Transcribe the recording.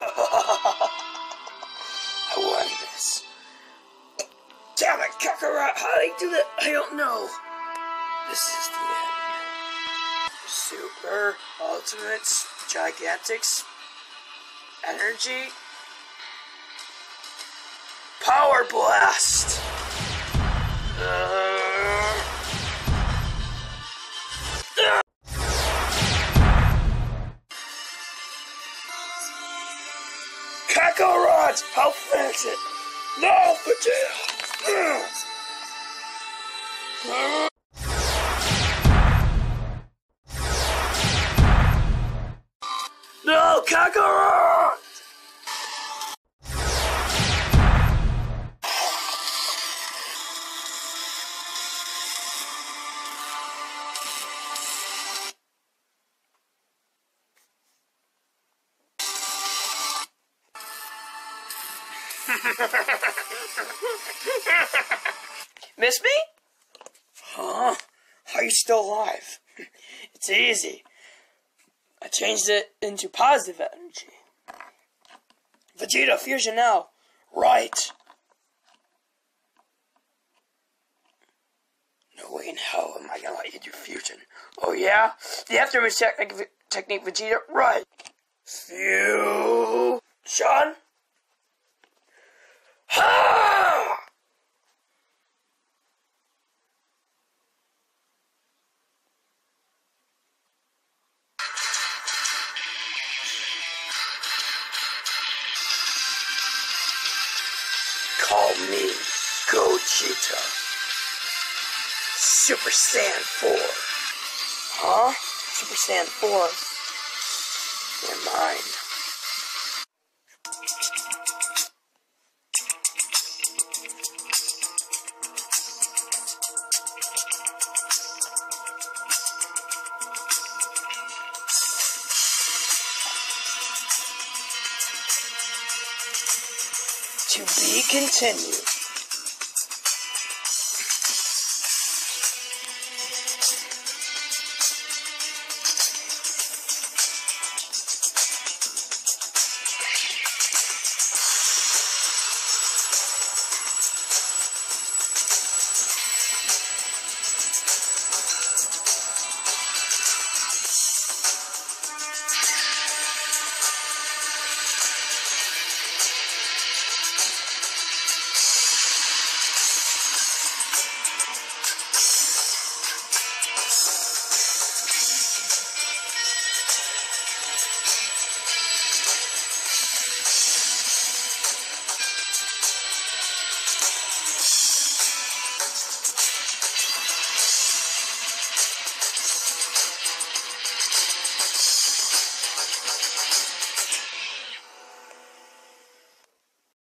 I won this. Damn it, Kakarot! How do I do that? I don't know. This is the end. Super Ultimates Gigantics Energy Power Blast! Uh, Kakarot! I'll finish it! No, Vegeta! No, Kakarot! Miss me? Huh? Are you still alive? It's easy. I changed it into positive energy. Vegeta, fusion now. Right. No way in hell am I gonna let you do fusion. Oh yeah? The aftermath technique, technique Vegeta? Right. Fusion. Ha! Call me Gogeta. Super Saiyan 4. Huh? Super Saiyan 4. You're mine. To be continued.